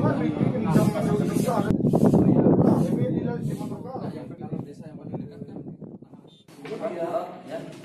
Iya. iya.